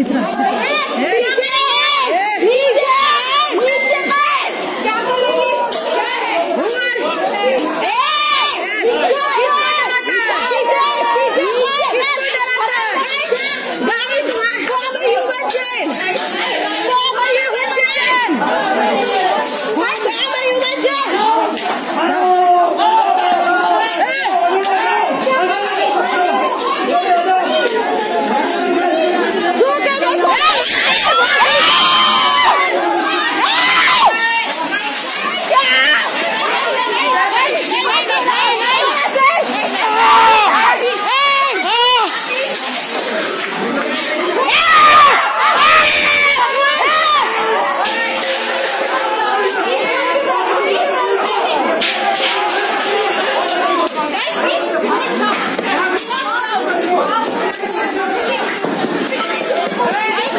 Sit down. Sit down. Hey. Hey!